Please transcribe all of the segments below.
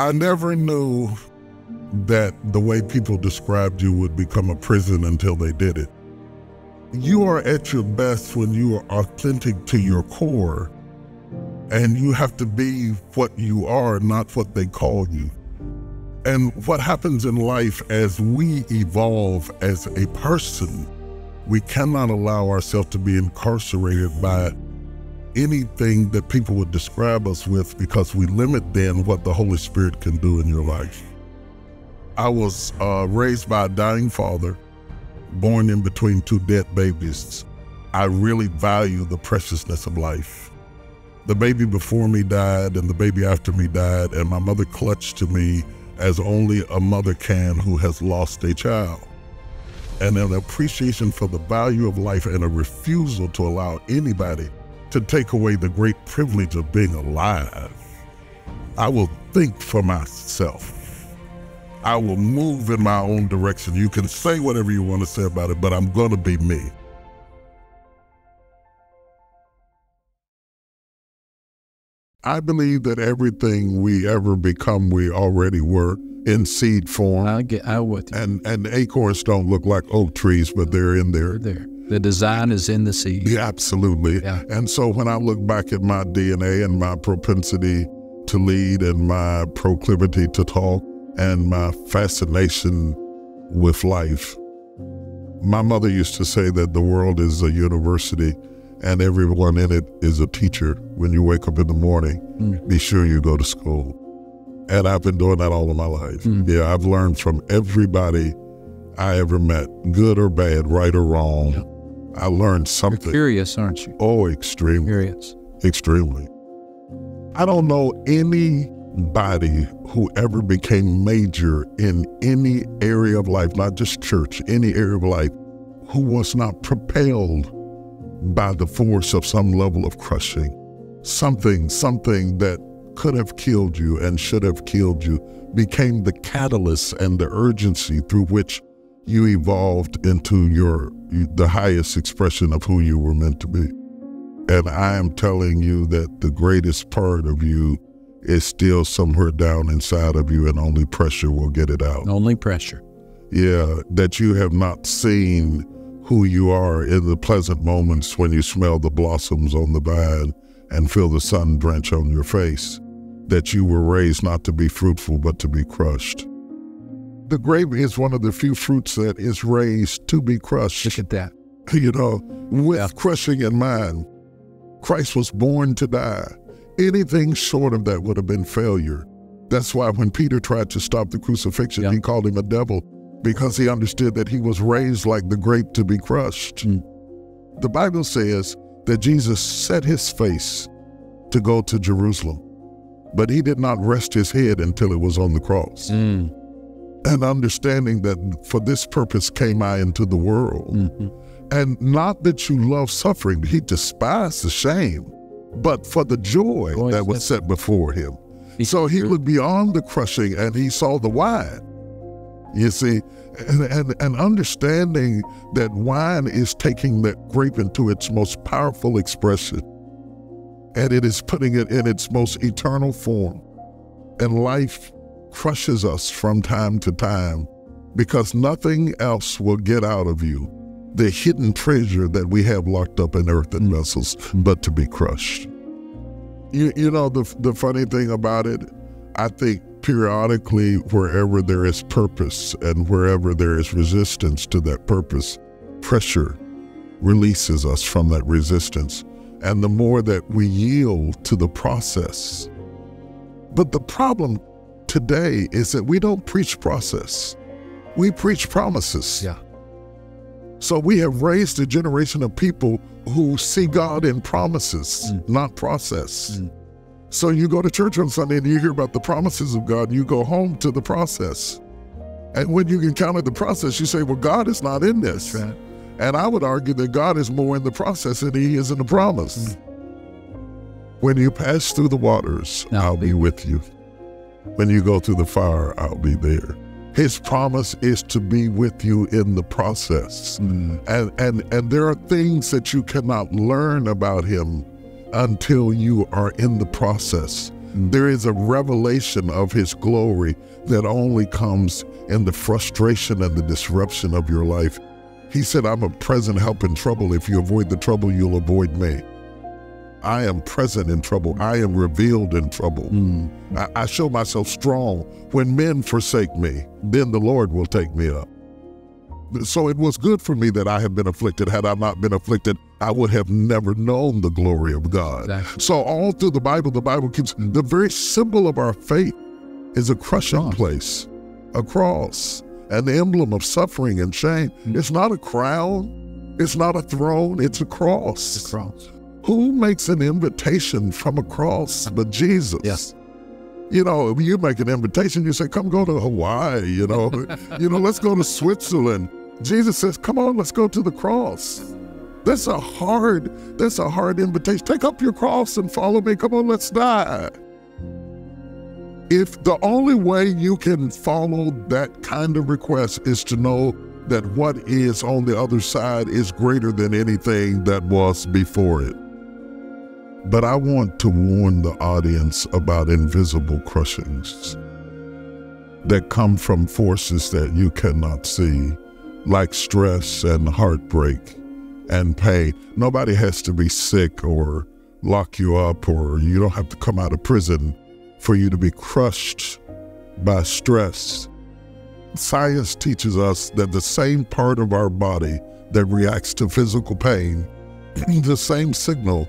I never knew that the way people described you would become a prison until they did it. You are at your best when you are authentic to your core, and you have to be what you are, not what they call you. And what happens in life as we evolve as a person, we cannot allow ourselves to be incarcerated by anything that people would describe us with because we limit then what the Holy Spirit can do in your life. I was uh, raised by a dying father, born in between two dead babies. I really value the preciousness of life. The baby before me died, and the baby after me died, and my mother clutched to me as only a mother can who has lost a child. And an appreciation for the value of life and a refusal to allow anybody to take away the great privilege of being alive. I will think for myself. I will move in my own direction. You can say whatever you want to say about it, but I'm going to be me. I believe that everything we ever become, we already were in seed form. I get, I you. And and acorns don't look like oak trees, but they're in there. They're there. The design is in the seed. Yeah, absolutely. Yeah. And so when I look back at my DNA and my propensity to lead and my proclivity to talk and my fascination with life, my mother used to say that the world is a university and everyone in it is a teacher. When you wake up in the morning, Mm. be sure you go to school. And I've been doing that all of my life. Mm. Yeah, I've learned from everybody I ever met, good or bad, right or wrong. Yeah. I learned You're something. curious, aren't you? Oh, extremely, Curious. extremely. I don't know anybody who ever became major in any area of life, not just church, any area of life, who was not propelled by the force of some level of crushing. Something, something that could have killed you and should have killed you became the catalyst and the urgency through which you evolved into your the highest expression of who you were meant to be. And I am telling you that the greatest part of you is still somewhere down inside of you, and only pressure will get it out. Only pressure. Yeah, that you have not seen who you are in the pleasant moments when you smell the blossoms on the vine and feel the sun drench on your face. That you were raised not to be fruitful, but to be crushed. The grape is one of the few fruits that is raised to be crushed Look at that. you know, with Yeah. crushing in mind. Christ was born to die. Anything short of that would have been failure. That's why when Peter tried to stop the crucifixion, Yeah. he called him a devil because he understood that he was raised like the grape to be crushed. Mm. The Bible says that Jesus set his face to go to Jerusalem, but he did not rest his head until it was on the cross. Mm. And understanding that for this purpose came I into the world. Mhm. And not that you love suffering, he despised the shame, but for the joy Joy that was set- set before him. So he looked beyond the crushing and he saw the wine. You see, and, and, and understanding that wine is taking that grape into its most powerful expression and it is putting it in its most eternal form. And life crushes us from time to time because nothing else will get out of you the hidden treasure that we have locked up in earthen vessels, but to be crushed. You, you know, the, the funny thing about it, I think periodically, wherever there is purpose and wherever there is resistance to that purpose, pressure releases us from that resistance. And the more that we yield to the process. But the problem today is that we don't preach process, we preach promises. Yeah. So we have raised a generation of people who see God in promises, Mm. not process. Mm. So you go to church on Sunday and you hear about the promises of God, you go home to the process. And when you encounter the process, you say, Well, God is not in this. Right. And I would argue that God is more in the process than he is in the promise. When you pass through the waters, I'll I'll be be with you. When you go through the fire, I'll be there. His promise is to be with you in the process. Mm. And, and, and there are things that you cannot learn about him until you are in the process. There is a revelation of his glory that only comes in the frustration and the disruption of your life. He said, I'm a present help in trouble. If you avoid the trouble, you'll avoid me. I am present in trouble. I am revealed in trouble. Mm. I, I show myself strong. When men forsake me, then the Lord will take me up. So it was good for me that I have been afflicted. Had I not been afflicted, I would have never known the glory of God. Exactly. So all through the Bible, the Bible keeps the very symbol of our faith is a crushing Cross. place, a cross, an emblem of suffering and shame. Mm. It's not a crown, it's not a throne, it's a cross. The cross. Who makes an invitation from a cross but Jesus? Yes. You know, you make an invitation, you say, come go to Hawaii, you know, you know, let's go to Switzerland. Jesus says, come on, let's go to the cross. That's a hard, that's a hard invitation. Take up your cross and follow me. Come on, let's die. If the only way you can follow that kind of request is to know that what is on the other side is greater than anything that was before it. But I want to warn the audience about invisible crushings that come from forces that you cannot see, like stress and heartbreak and pain. Nobody has to be sick or lock you up, or you don't have to come out of prison for you to be crushed by stress. Science teaches us that the same part of our body that reacts to physical pain, the same signal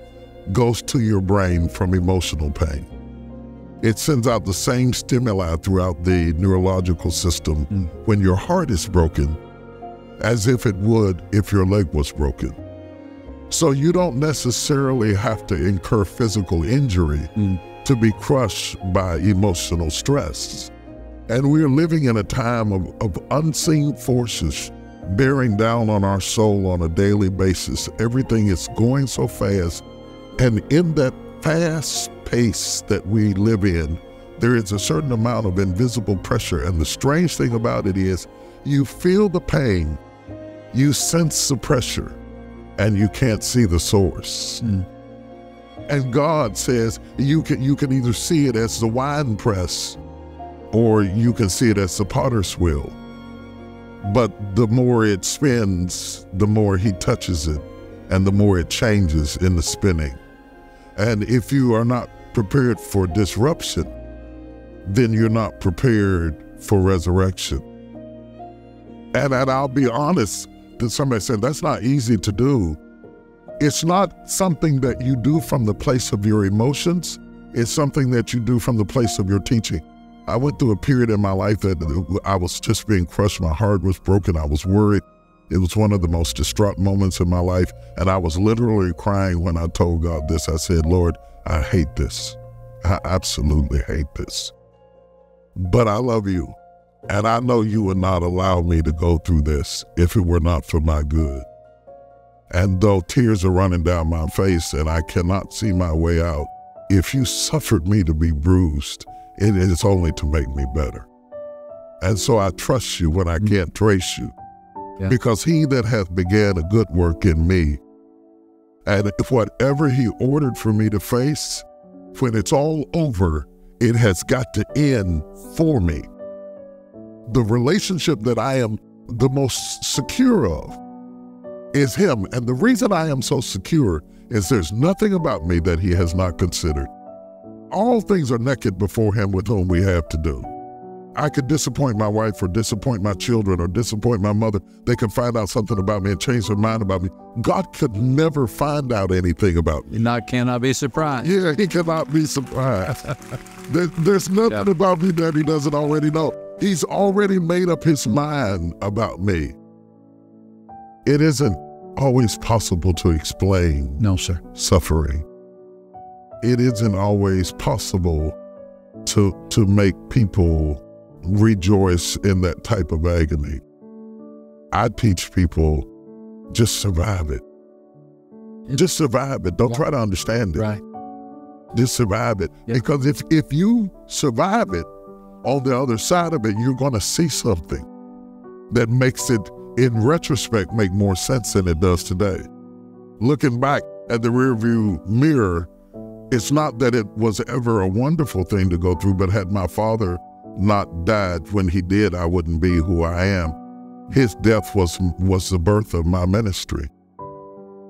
goes to your brain from emotional pain. It sends out the same stimuli throughout the neurological system Mm. when your heart is broken as if it would if your leg was broken. So you don't necessarily have to incur physical injury Mm. to be crushed by emotional stress. And we're living in a time of, of unseen forces bearing down on our soul on a daily basis. Everything is going so fast. And in that fast pace that we live in, there is a certain amount of invisible pressure. And the strange thing about it is, you feel the pain, you sense the pressure, and you can't see the source. Mm. And God says you can you can either see it as the wine press or you can see it as the potter's wheel. But the more it spins, the more he touches it and the more it changes in the spinning. And if you are not prepared for disruption, then you're not prepared for resurrection. And, and I'll be honest, that somebody said that's not easy to do. It's not something that you do from the place of your emotions. It's something that you do from the place of your teaching. I went through a period in my life that I was just being crushed. My heart was broken. I was worried. It was one of the most distraught moments in my life. And I was literally crying when I told God this. I said, Lord, I hate this. I absolutely hate this. But I love you. And I know you would not allow me to go through this if it were not for my good. And though tears are running down my face and I cannot see my way out, if you suffered me to be bruised, it is only to make me better. And so I trust you when I mm. can't trace you. Yeah. Because he that hath began a good work in me, and if whatever he ordered for me to face, when it's all over, it has got to end for me. The relationship that I am the most secure of is him. And the reason I am so secure is there's nothing about me that he has not considered. All things are naked before him with whom we have to do. I could disappoint my wife or disappoint my children or disappoint my mother. They could find out something about me and change their mind about me. God could never find out anything about me. You not cannot be surprised. Yeah, he cannot be surprised. there, there's nothing Yep. about me that he doesn't already know. He's already made up his mind about me. It isn't always possible to explain No, sir. suffering. It isn't always possible to to make people rejoice in that type of agony. I teach people just survive it. Just survive it. Don't try to understand it. Right. Just survive it. Yeah. Because if if you survive it, on the other side of it, you're going to see something that makes it, in retrospect, make more sense than it does today. Looking back at the rearview mirror, It's not that it was ever a wonderful thing to go through, but had my father not died when he did, I wouldn't be who I am. His death was was the birth of my ministry.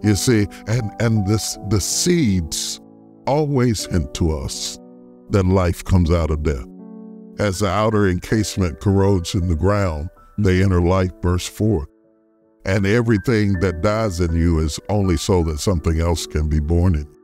You see, and and this the seeds always hint to us that life comes out of death. As the outer encasement corrodes in the ground, the mm-hmm. inner life bursts forth. And everything that dies in you is only so that something else can be born in you.